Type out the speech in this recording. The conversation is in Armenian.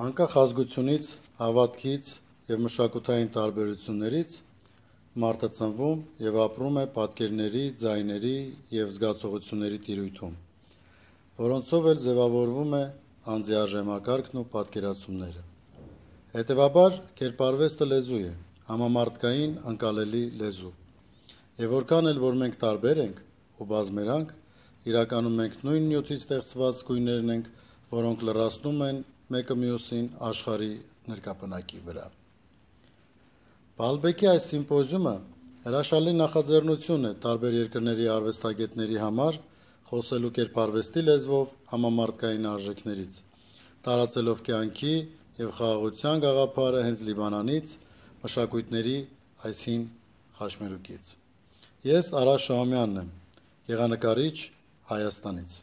անկախ ազգությունից, հավատքից եւ մշակութային տարբերություններից մարդը ծնվում եւ ապրում է պատկերների, ձայների եւ զգացողությունների տիրույթում, որոնցով էլ ձևավորվում է անձի արժեմակարգն ու պատկերացումները։ Հետևաբար, կերպարվեստը լեզու է, համամարտկային անկալելի լեզու։ Եվ որքան էլ որ մենք տարբեր ենք ու բազմերանք, իրականում մենք նույն նյութից ստեղծված գույներն ենք, որոնք լրացնում են մեկը մյուսին աշխարհի ներկապնակի վրա։ Բալբեկի այս սիմպոզիումը հրաշալի նախաձեռնություն է տարբեր երկրների արվեստագետների համար խոսելու կերպարվեստի լեզվով համամարտկային արժեքներից, տարածելով կյանքի եւ խաղաղության գաղափարը հենց Լիբանանից, մշակույթների այս հին խաչմերուկից։ Ես Արա Շահումյանն եմ, եղանակարիչ Հայաստանից։